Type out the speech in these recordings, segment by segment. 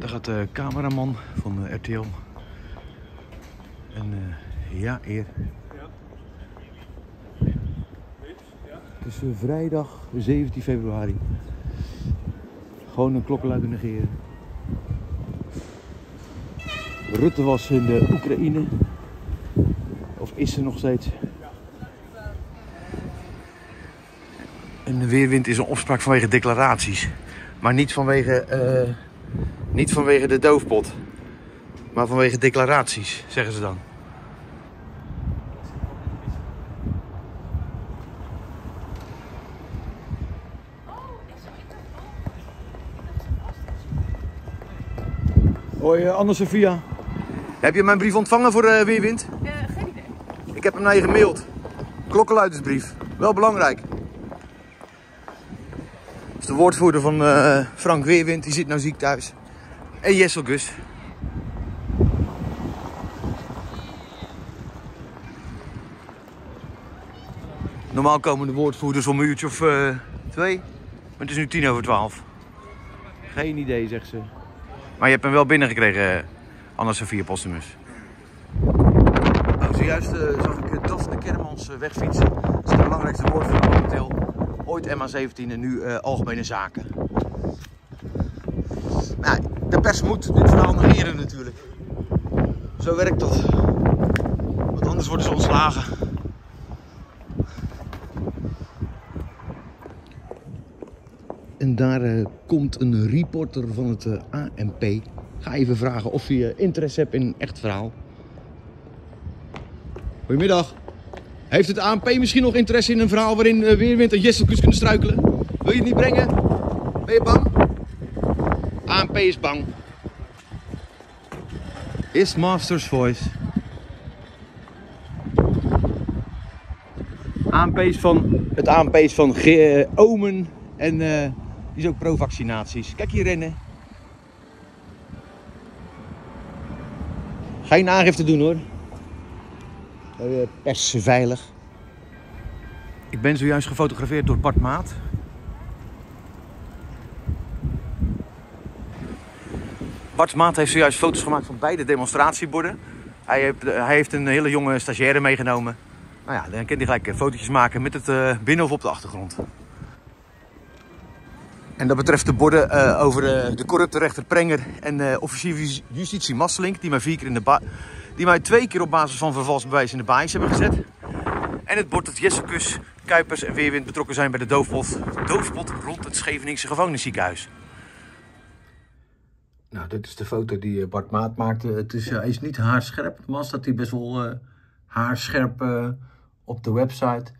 Daar gaat de cameraman van eh, RTL. En eh, ja, eer. Het is eh, vrijdag 17 februari. Gewoon een klokkenluider negeren. Rutte was in de Oekraïne. Of is ze nog steeds? En de weerwind is een opspraak vanwege declaraties. Maar niet vanwege, eh, niet vanwege de doofpot. Maar vanwege declaraties, zeggen ze dan. Hoi, uh, Anne-Sophia. Heb je mijn brief ontvangen voor uh, Weerwind? Uh, geen idee. Ik heb hem naar je gemaild. Klokkenluidersbrief. Wel belangrijk. Dat is de woordvoerder van uh, Frank Weerwind. Die zit nou ziek thuis. En Jessel Gus. Normaal komen de woordvoerders om een uurtje of uh, twee. Maar het is nu tien over twaalf. Geen idee, zegt ze. Maar je hebt hem wel binnengekregen, Anna-Sophia Postumus. Nou, zojuist uh, zag ik Daphne Kermans uh, wegfietsen. Dat is de belangrijkste woordvoerder momenteel. Ooit MA17 en nu Algemene Zaken. Nou, de pers moet dit verhaal negeren natuurlijk. Zo werkt dat. Want anders worden ze ontslagen. En daar uh, komt een reporter van het uh, ANP. Ga even vragen of je interesse hebt in een echt verhaal. Goedemiddag. Heeft het ANP misschien nog interesse in een verhaal waarin uh, Weerwind en Jesselkus kunnen struikelen? Wil je het niet brengen? Ben je bang? ANP is bang. Is Master's Voice. ANP is van, het ANP is van G Omen en die is ook pro-vaccinaties. Kijk hier rennen. Geen aangifte doen hoor. Pers veilig. Ik ben zojuist gefotografeerd door Bart Maat. Bart Maat heeft zojuist foto's gemaakt van beide demonstratieborden. Hij heeft, hij heeft een hele jonge stagiaire meegenomen. Nou ja, dan kan hij gelijk fotootjes maken met het uh, binnen of op de achtergrond. En dat betreft de borden uh, over de corrupte rechter Prenger en uh, officier justitie Masselink, die mij, vier keer in de die mij twee keer op basis van vervalsbewijs in de baais hebben gezet. En het bord dat Jessekus, Kuipers en Weerwind betrokken zijn bij de doofpot, doofpot rond het Scheveningse gevangenisziekenhuis. Nou, dit is de foto die Bart Maat maakte. Het is, hij is niet haarscherp. Normaal staat hij best wel haarscherp op de website.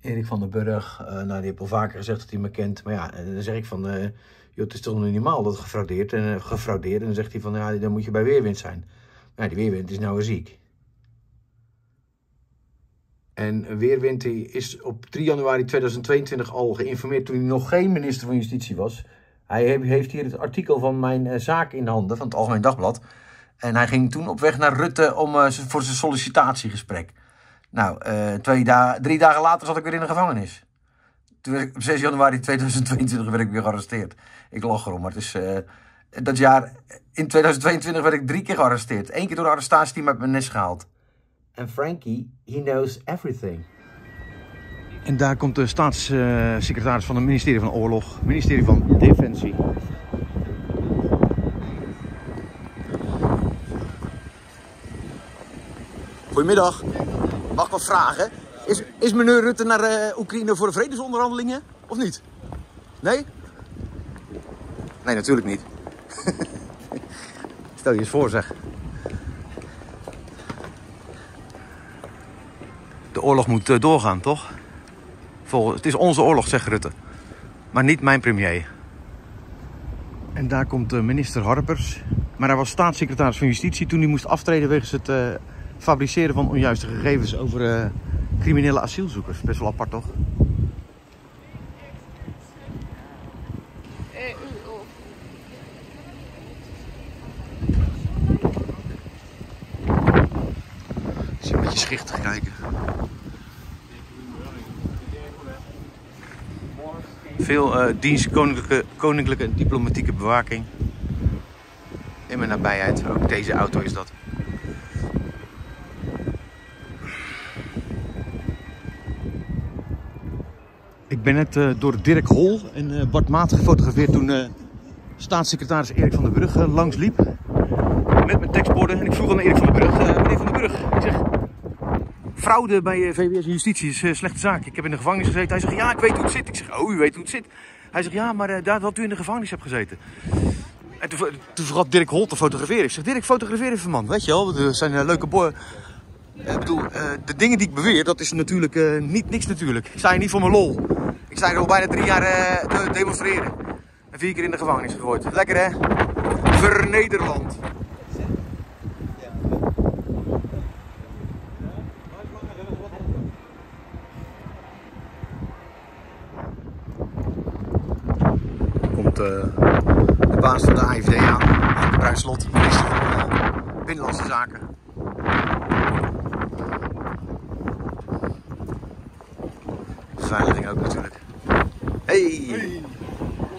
Erik van den Burg, nou, die heeft al vaker gezegd dat hij me kent. Maar ja, dan zeg ik van, joh, het is toch normaal dat gefraudeerd en gefraudeerd. En dan zegt hij van, ja, dan moet je bij Weerwind zijn. Maar die Weerwind is nou weer ziek. En Weerwind is op 3 januari 2022 al geïnformeerd toen hij nog geen minister van Justitie was. Hij heeft hier het artikel van mijn zaak in handen, van het Algemeen Dagblad. En hij ging toen op weg naar Rutte om, voor zijn sollicitatiegesprek. Nou, uh, twee da drie dagen later zat ik weer in de gevangenis. Toen ik, op 6 januari 2022 werd ik weer gearresteerd. Ik lach erom, maar het is... Dat jaar, in 2022 werd ik drie keer gearresteerd. Eén keer door de arrestatieteam uit mijn nest gehaald. En Frankie, he knows everything. En daar komt de staatssecretaris van het ministerie van Oorlog, ministerie van Defensie. Goedemiddag. Mag ik wat vragen? Is, is meneer Rutte naar uh, Oekraïne voor de vredesonderhandelingen? Of niet? Nee? Nee, natuurlijk niet. Stel je eens voor, zeg. De oorlog moet uh, doorgaan, toch? Het is onze oorlog, zegt Rutte. Maar niet mijn premier. En daar komt uh, minister Harpers. Maar hij was staatssecretaris van Justitie toen hij moest aftreden wegens het uh, fabriceren van onjuiste gegevens over uh, criminele asielzoekers. Best wel apart, toch? Het is een beetje schichtig kijken. Veel uh, dienst, koninklijke, koninklijke en diplomatieke bewaking. in mijn nabijheid. Ook deze auto is dat. Ik ben net uh, door Dirk Hol en uh, Bart Maat gefotografeerd toen uh, staatssecretaris Erik van der Brug langs liep. Met mijn tekstborden. En ik vroeg aan Erik van der Brug, meneer van der Brug, ik zeg, fraude bij VWS en Justitie is een slechte zaak. Ik heb in de gevangenis gezeten. Hij zegt, ja, ik weet hoe het zit. Ik zeg, oh, u weet hoe het zit. Hij zegt, ja, maar daar wat u in de gevangenis hebt gezeten. En toen, toen vergat Dirk Hol te fotograferen. Ik zeg, Dirk, fotografeer even man. Weet je wel, er zijn leuke boy. Ik bedoel, de dingen die ik beweer, dat is natuurlijk niet niks natuurlijk. Ik sta hier niet voor mijn lol. Ik sta hier al bijna drie jaar te demonstreren. En vier keer in de gevangenis gegooid. Lekker hè? Vernederland. Komt uh, de baas van de aan. Mark Bruinslot, minister van uh, Binnenlandse Zaken. Beveiliging ook natuurlijk. Hey. hey.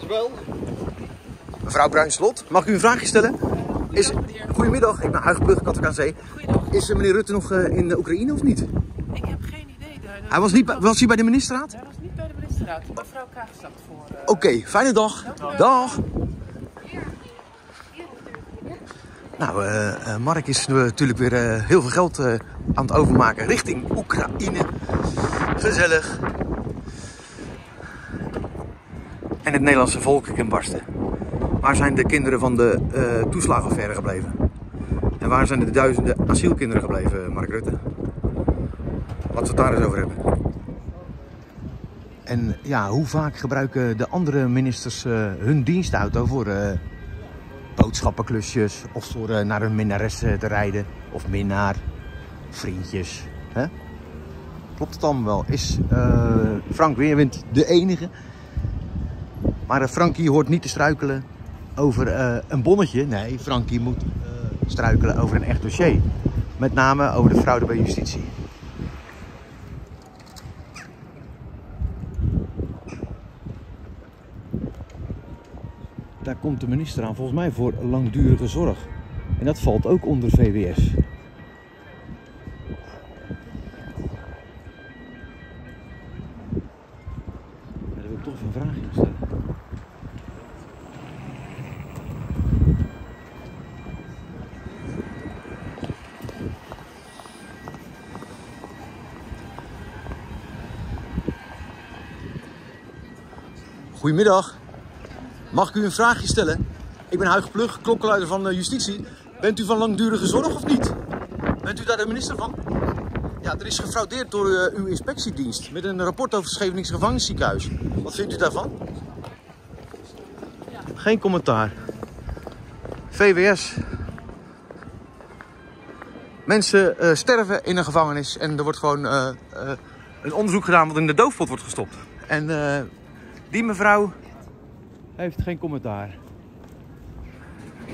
Wel. Mevrouw Bruinslot, mag ik u een vraagje stellen? Is... Goedemiddag, ik ben Huigbrug, Katwijk aan Zee. Is meneer Rutte nog in de Oekraïne of niet? Ik heb geen idee. Hij was, niet, was hij bij de ministerraad? Hij was niet bij de ministerraad. Mevrouw Kaag zat voor... Oké, fijne dag. Dag. Nou, uh, uh, Mark is natuurlijk weer uh, heel veel geld aan het overmaken richting Oekraïne. Gezellig. En het Nederlandse volk kan barsten. Waar zijn de kinderen van de toeslagenaffaire gebleven? En waar zijn de duizenden asielkinderen gebleven, Mark Rutte? Laten we het daar eens over hebben. En ja, hoe vaak gebruiken de andere ministers uh, hun dienstauto voor uh, boodschappenklusjes of voor naar hun minnares te rijden? Of minnaar, vriendjes. Hè? Klopt het allemaal wel? Is Frank Weerwind de enige maar Frankie hoort niet te struikelen over een bonnetje. Nee, Frankie moet struikelen over een echt dossier. Met name over de fraude bij justitie. Daar komt de minister aan, volgens mij voor langdurige zorg. En dat valt ook onder VWS. Daar wil ik toch een vraagje stellen. Goedemiddag. Mag ik u een vraagje stellen? Ik ben Huig Plug, klokkenluider van Justitie. Bent u van langdurige zorg of niet? Bent u daar de minister van? Ja, er is gefraudeerd door uh, uw inspectiedienst met een rapport over het Scheveningse gevangenisziekenhuis. Wat vindt u daarvan? Geen commentaar. VWS. Mensen uh, sterven in een gevangenis en er wordt gewoon uh, een onderzoek gedaan wat in de doofpot wordt gestopt. En die mevrouw heeft geen commentaar.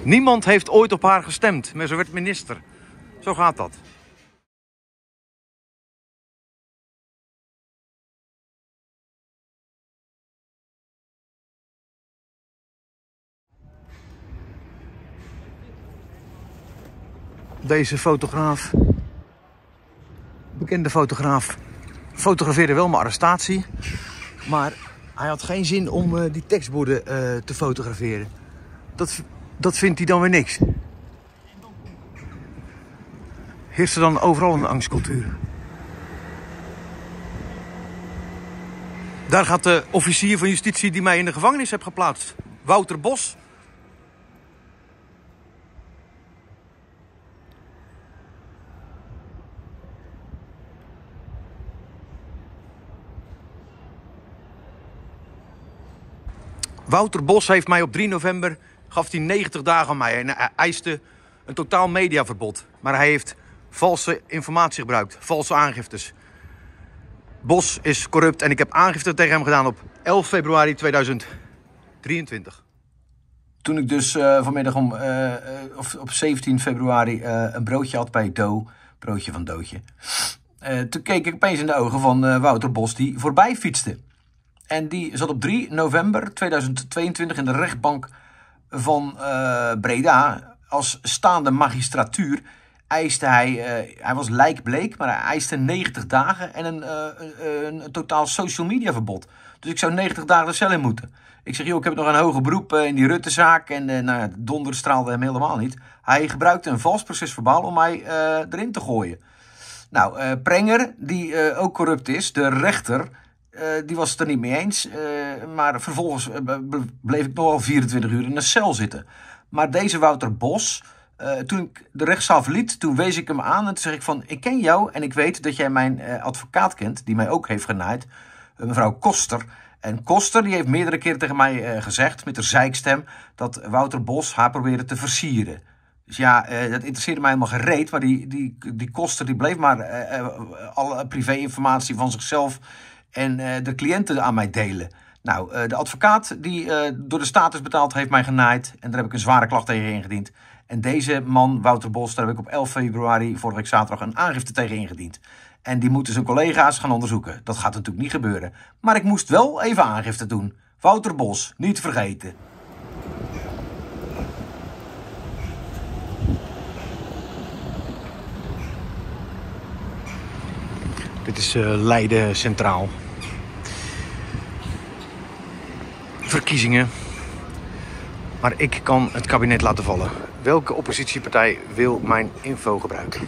Niemand heeft ooit op haar gestemd, maar ze werd minister. Zo gaat dat. Deze fotograaf, bekende fotograaf, fotografeerde wel mijn arrestatie. Maar hij had geen zin om uh, die tekstborden uh, te fotograferen. Dat, dat vindt hij dan weer niks. Heerst er dan overal een angstcultuur? Daar gaat de officier van justitie die mij in de gevangenis heeft geplaatst. Wouter Bos. Wouter Bos heeft mij op 3 november, gaf hij 90 dagen aan mij en hij eiste een totaal mediaverbod. Maar hij heeft valse informatie gebruikt, valse aangiftes. Bos is corrupt en ik heb aangifte tegen hem gedaan op 11 februari 2023. Toen ik dus uh, vanmiddag om, uh, of op 17 februari een broodje had bij Do, broodje van Doodje. toen keek ik opeens in de ogen van Wouter Bos die voorbij fietste. En die zat op 3 november 2022 in de rechtbank van uh, Breda als staande magistratuur eiste hij, eh, hij was lijkbleek, maar hij eiste 90 dagen en een, eh, een, een totaal social media verbod. Dus ik zou 90 dagen de cel in moeten. Ik zeg, joh, ik heb nog een hoger beroep in die Rutte-zaak. En nou ja, donder straalde hem helemaal niet. Hij gebruikte een vals procesverbaal om mij erin te gooien. Nou, Prenger, die ook corrupt is, de rechter, die was het er niet mee eens. maar vervolgens bleef ik nog al 24 uur in een cel zitten. Maar deze Wouter Bos, toen ik de rechtszaal verliet, toen wees ik hem aan en toen zeg ik van... Ik ken jou en ik weet dat jij mijn advocaat kent, die mij ook heeft genaaid. Mevrouw Koster. En Koster die heeft meerdere keren tegen mij gezegd, met de zeikstem... dat Wouter Bos haar probeerde te versieren. Dus ja, dat interesseerde mij helemaal gereed. Maar die, die, die Koster die bleef maar alle privé-informatie van zichzelf en de cliënten aan mij delen. Nou, de advocaat die door de status betaald heeft mij genaaid. En daar heb ik een zware klacht tegen ingediend. En deze man, Wouter Bos, daar heb ik op 11 februari, vorige week zaterdag, een aangifte tegen ingediend. En die moeten zijn collega's gaan onderzoeken. Dat gaat natuurlijk niet gebeuren. Maar ik moest wel even aangifte doen. Wouter Bos, niet vergeten. Dit is uh, Leiden Centraal. Verkiezingen. Maar ik kan het kabinet laten vallen. Welke oppositiepartij wil mijn info gebruiken?